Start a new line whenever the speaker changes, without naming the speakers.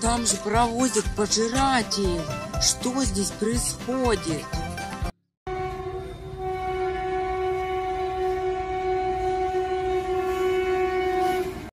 там же проводят пожирателей. Что здесь происходит?